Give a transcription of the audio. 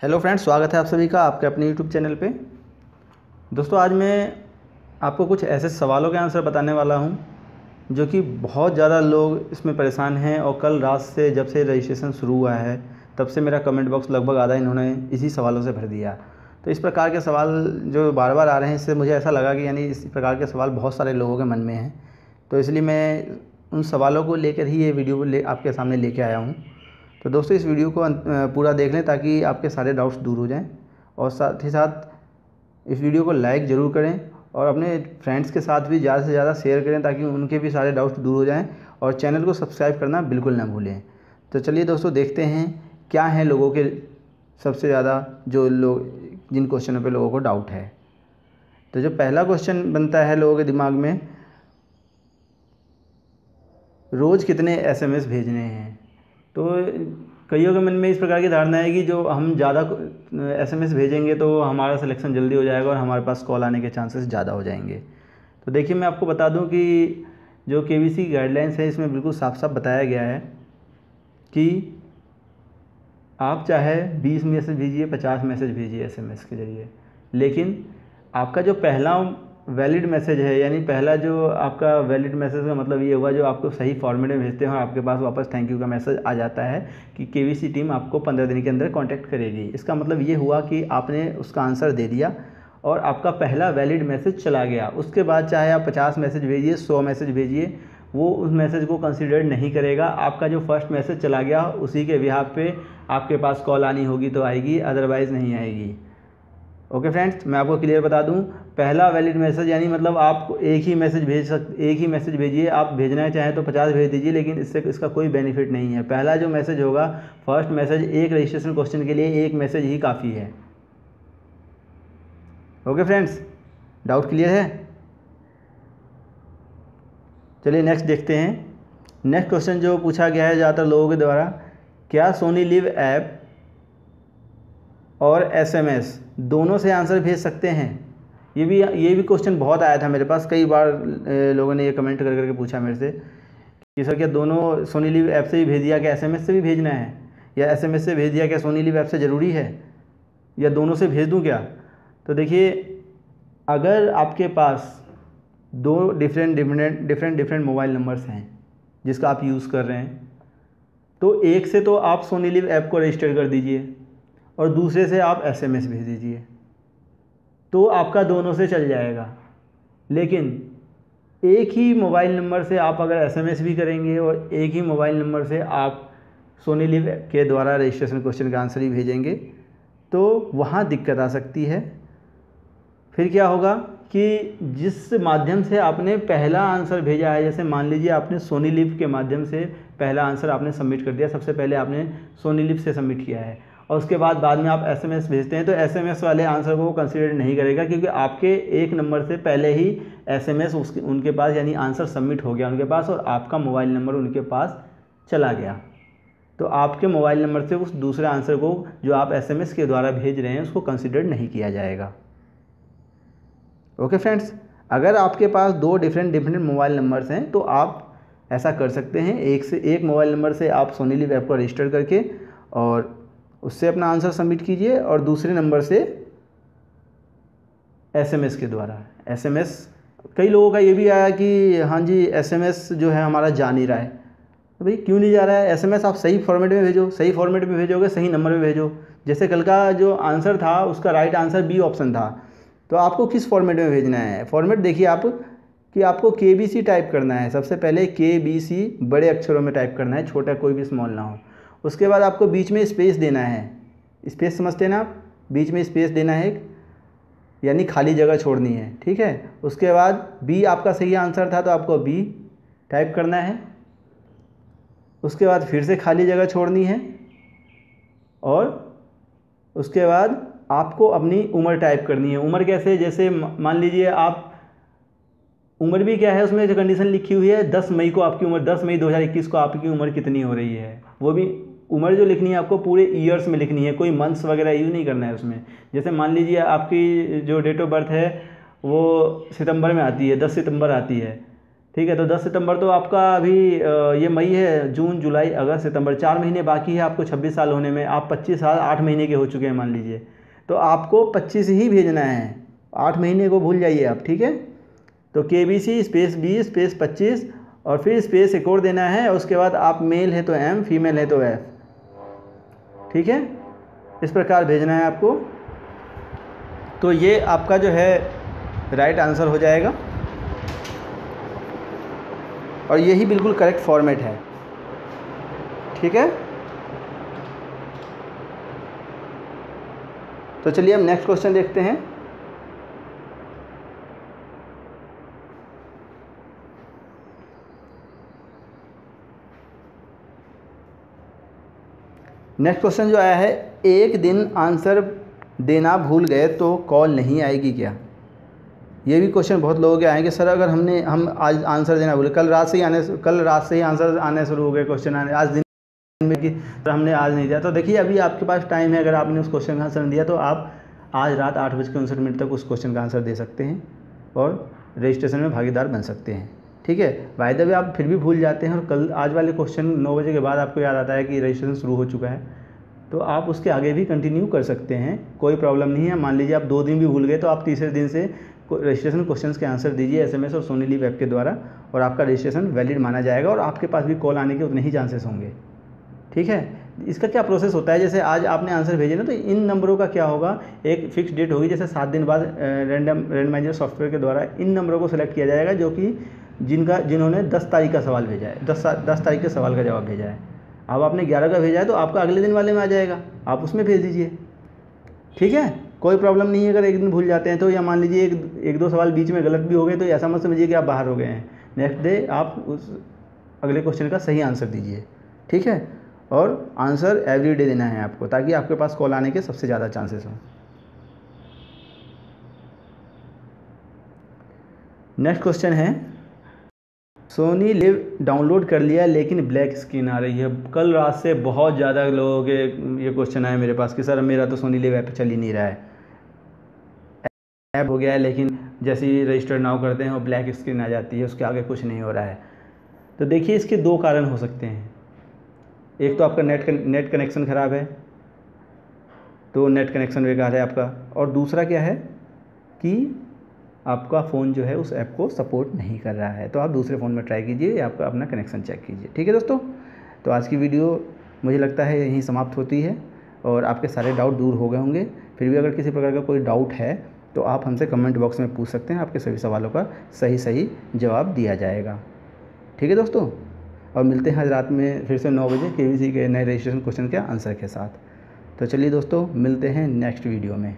Hello friends, स्वागत है आप सभी का आपके अपने यूट्यूब चैनल पे। दोस्तों, आज मैं आपको कुछ ऐसे सवालों के आंसर बताने वाला हूँ, जो कि बहुत ज़्यादा लोग इसमें परेशान हैं और कल रात से जब से रजिस्ट्रेशन शुरू हुआ है, तब से मेरा कमेंट बॉक्स लगभग आधा इन्होंने इसी सवालों से भर दिया। तो इस प्रकार के सवाल जो बार बार आ रहे हैं, इससे मुझे ऐसा लगा कि यानी इस प्रकार के सवाल बहुत सारे लोगों के मन में हैं। तो इसलिए मैं उन सवालों को लेकर ही ये वीडियो ले, आपके सामने लेके आया हूँ। तो दोस्तों, इस वीडियो को पूरा देख लें ताकि आपके सारे डाउट्स दूर हो जाएँ। और साथ ही साथ इस वीडियो को लाइक ज़रूर करें और अपने फ्रेंड्स के साथ भी ज़्यादा से ज़्यादा शेयर करें ताकि उनके भी सारे डाउट्स दूर हो जाएँ और चैनल को सब्सक्राइब करना बिल्कुल ना भूलें। तो चलिए दोस्तों, देखते हैं क्या हैं लोगों के सबसे ज़्यादा जो लोग, जिन क्वेश्चनों पे लोगों को डाउट है। तो जो पहला क्वेश्चन बनता है लोगों के दिमाग में, रोज़ कितने एसएमएस भेजने हैं? तो कईयों के मन में इस प्रकार की धारणा है कि जो हम ज़्यादा एसएमएस भेजेंगे तो हमारा सिलेक्शन जल्दी हो जाएगा और हमारे पास कॉल आने के चांसेस ज़्यादा हो जाएँगे। तो देखिए, मैं आपको बता दूँ कि जो के वी सी गाइडलाइंस है, इसमें बिल्कुल साफ़ साफ़ बताया गया है कि आप चाहे 20 मैसेज भेजिए 50 मैसेज भेजिए एसएमएस के ज़रिए, लेकिन आपका जो पहला वैलिड मैसेज है, यानी पहला जो आपका वैलिड मैसेज का मतलब ये हुआ, जो आपको सही फॉर्मेट में भेजते हैं और आपके पास वापस थैंक यू का मैसेज आ जाता है कि के टीम आपको पंद्रह दिन के अंदर कॉन्टैक्ट करेगी। इसका मतलब ये हुआ कि आपने उसका आंसर दे दिया और आपका पहला वैलिड मैसेज चला गया। उसके बाद चाहे आप पचास मैसेज भेजिए, सौ मैसेज भेजिए, वो उस मैसेज को कंसिडर नहीं करेगा। आपका जो फ़र्स्ट मैसेज चला गया, उसी के बिहार पे आपके पास कॉल आनी होगी तो आएगी अदरवाइज़ नहीं आएगी। ओके फ्रेंड्स मैं आपको क्लियर बता दूँ, पहला वैलिड मैसेज यानी मतलब आप एक ही मैसेज भेज सक, एक ही मैसेज भेजिए, आप भेजना चाहें तो पचास भेज दीजिए, लेकिन इससे इसका कोई बेनिफिट नहीं है। पहला जो मैसेज होगा फ़र्स्ट मैसेज एक रजिस्ट्रेशन क्वेश्चन के लिए एक मैसेज ही काफ़ी है। ओके फ्रेंड्स डाउट क्लियर है? चलिए नेक्स्ट देखते हैं। नेक्स्ट क्वेश्चन जो पूछा गया है ज़्यादातर लोगों के द्वारा, क्या सोनी लिव ऐप और एसएमएस दोनों से आंसर भेज सकते हैं। ये भी ये भी क्वेश्चन बहुत आया था मेरे पास। कई बार लोगों ने ये कमेंट कर, करके पूछा मेरे से कि, सर, क्या दोनों सोनी लिव ऐप से भी भेज दिया? क्या एस से भी भेजना है? या एस से भेज दिया? क्या सोनी लिव ऐप से ज़रूरी है? या दोनों से भेज दूँ क्या? तो देखिए, अगर आपके पास दो different different different different mobile numbers हैं, जिसका आप यूज़ कर रहे हैं तो एक से तो आप सोनी लिव ऐप को रजिस्टर कर दीजिए। और दूसरे से आप एसएमएस भेज दीजिए। तो आपका दोनों से चल जाएगा। लेकिन एक ही मोबाइल नंबर से आप अगर एसएमएस भी करेंगे और एक ही मोबाइल नंबर से आप सोनी लिव के द्वारा रजिस्ट्रेशन क्वेश्चन का आंसर ही भेजेंगे तो वहाँ दिक्कत आ सकती है। फिर क्या होगा कि जिस माध्यम से आपने पहला आंसर भेजा है, जैसे मान लीजिए आपने सोनी लिव के माध्यम से पहला आंसर आपने सबमिट कर दिया, सबसे पहले आपने सोनी लिव से सबमिट किया है। और उसके बाद बाद में आप एसएमएस भेजते हैं तो एसएमएस वाले आंसर को वो कंसिडर नहीं करेगा, क्योंकि आपके एक नंबर से पहले ही एसएमएस उसके, उनके पास यानी आंसर सबमिट हो गया उनके पास और आपका मोबाइल नंबर उनके पास चला गया। तो आपके मोबाइल नंबर से उस दूसरे आंसर को जो आप एसएमएस के द्वारा भेज रहे हैं, उसको कंसिडर नहीं किया जाएगा। ओके फ्रेंड्स अगर आपके पास दो डिफरेंट डिफरेंट मोबाइल नंबर्स हैं तो आप ऐसा कर सकते हैं, एक से, एक मोबाइल नंबर से आप सोनीली वेब को रजिस्टर करके और उससे अपना आंसर सबमिट कीजिए और दूसरे नंबर से एसएमएस के द्वारा। एसएमएस कई लोगों का ये भी आया कि हाँ जी एसएमएस जो है हमारा जा नहीं रहा है। तो भाई, क्यों नहीं जा रहा है? एसएमएस आप सही फॉर्मेट में भेजो, सही फॉर्मेट में भेजोगे, सही नंबर में भेजो। जैसे कल का जो आंसर था, उसका राइट आंसर बी ऑप्शन था। तो आपको किस फॉर्मेट में भेजना है? फॉर्मेट देखिए आप कि आपको के बी सी टाइप करना है। सबसे पहले के बी सी बड़े अक्षरों में टाइप करना है, छोटा कोई भी स्मॉल ना हो। उसके बाद आपको बीच में स्पेस देना है। स्पेस समझते हैं ना आप? बीच में स्पेस देना है एक, यानी खाली जगह छोड़नी है, ठीक है? उसके बाद बी आपका सही आंसर था तो आपको बी टाइप करना है। उसके बाद फिर से खाली जगह छोड़नी है और उसके बाद आपको अपनी उम्र टाइप करनी है। उम्र कैसे? जैसे मान लीजिए आप, उम्र भी क्या है उसमें जो कंडीशन लिखी हुई है? दस मई को आपकी उम्र, दस मई 2021 को आपकी उम्र कितनी हो रही है? वो भी उम्र जो लिखनी है आपको पूरे ईयर्स में लिखनी है, कोई मंथ्स वगैरह यूज़ नहीं करना है उसमें। जैसे मान लीजिए आपकी जो डेट ऑफ़ बर्थ है, वो सितंबर में आती है, दस सितंबर आती है। ठीक है तो 10 सितंबर तो आपका अभी ये मई है, जून, जुलाई, अगस्त, सितंबर, चार महीने बाकी है आपको 26 साल होने में। आप 25 साल आठ महीने के हो चुके हैं मान लीजिए। तो आपको 25 ही भेजना है। आठ महीने को भूल जाइए आप, ठीक है? तो K B C space B space पच्चीस और फिर स्पेस एक और देना है, उसके बाद आप मेल है तो एम फीमेल है तो एफ़ ठीक है? इस प्रकार भेजना है आपको। तो ये आपका जो है राइट आंसर हो जाएगा। और यही बिल्कुल करेक्ट फॉर्मेट है। ठीक है? तो चलिए हम नेक्स्ट क्वेश्चन देखते हैं। नेक्स्ट क्वेश्चन जो आया है, एक दिन आंसर देना भूल गए तो कॉल नहीं आएगी क्या? ये भी क्वेश्चन बहुत लोगों के आएँगे सर, अगर हमने, हम आज आंसर देना भूले, कल रात से ही आने, कल रात से ही आंसर आने शुरू हो गए क्वेश्चन आने, आज दिन में कि, सर, हमने आज नहीं दिया। तो देखिए, अभी आपके पास टाइम है, अगर आपने उस क्वेश्चन का आंसर नहीं दिया तो आप आज रात आठ बज के उनसठ मिनट तक उस क्वेश्चन का आंसर दे सकते हैं और रजिस्ट्रेशन में भागीदार बन सकते हैं। ठीक है? वायदा भी आप फिर भी भूल जाते हैं और कल, आज वाले क्वेश्चन नौ बजे के बाद आपको याद आता है कि रजिस्ट्रेशन शुरू हो चुका है। तो आप उसके आगे भी कंटिन्यू कर सकते हैं। कोई प्रॉब्लम नहीं है। मान लीजिए आप दो दिन भी भूल गए तो आप तीसरे दिन से रजिस्ट्रेशन क्वेश्चन के आंसर दीजिए एसएमएस और सोनी लीव ऐप के द्वारा और आपका रजिस्ट्रेशन वैलिड माना जाएगा और आपके पास भी कॉल आने के उतने ही चांसेस होंगे। ठीक है? इसका क्या प्रोसेस होता है? जैसे आज आपने आंसर भेजे ना तो इन नंबरों का क्या होगा? एक फिक्स डेट होगी, जैसे सात दिन बाद रैंडम रैंडमाइजर सॉफ्टवेयर के द्वारा इन नंबरों को सिलेक्ट किया जाएगा, जो कि जिनका, जिन्होंने दस तारीख का सवाल भेजा है। दस दस तारीख के सवाल का जवाब भेजा है। अब आपने ग्यारह का भेजा है तो आपका अगले दिन वाले में आ जाएगा। आप उसमें भेज दीजिए। ठीक है? कोई प्रॉब्लम नहीं है, अगर एक दिन भूल जाते हैं तो या मान लीजिए एक एक दो सवाल बीच में गलत भी हो गए तो ऐसा मत समझिए कि आप बाहर हो गए हैं। नेक्स्ट डे आप उस अगले क्वेश्चन का सही आंसर दीजिए। ठीक है? और आंसर एवरी डे देना है आपको, ताकि आपके पास कॉल आने के सबसे ज़्यादा चांसेस हों। नेक्स्ट क्वेश्चन है सोनी लिव डाउनलोड कर लिया, लेकिन ब्लैक स्क्रीन आ रही है। कल रात से बहुत ज़्यादा लोगों के ये क्वेश्चन आए मेरे पास कि, सर, मेरा तो सोनी लिव ऐप चल ही नहीं रहा है। ऐप हो गया है, लेकिन जैसे ही रजिस्टर नाउ करते हैं, वो ब्लैक स्क्रीन आ जाती है, उसके आगे कुछ नहीं हो रहा है। तो देखिए, इसके दो कारण हो सकते हैं। एक तो आपका नेट नेट कनेक्शन ख़राब है तो नेट कनेक्शन बेकार है आपका। और दूसरा क्या है कि आपका फ़ोन जो है उस ऐप को सपोर्ट नहीं कर रहा है। तो आप दूसरे फ़ोन में ट्राई कीजिए, या आपका अपना कनेक्शन चेक कीजिए। ठीक है दोस्तों? तो आज की वीडियो मुझे लगता है यहीं समाप्त होती है, और आपके सारे डाउट दूर हो गए होंगे। फिर भी अगर किसी प्रकार का कोई डाउट है तो आप हमसे कमेंट बॉक्स में पूछ सकते हैं। आपके सभी सवालों का सही सही जवाब दिया जाएगा। ठीक है दोस्तों? और मिलते हैं आज रात में फिर से नौ बजे के के नए रजिस्ट्रेशन क्वेश्चन के आंसर के साथ। तो चलिए दोस्तों, मिलते हैं नेक्स्ट वीडियो में।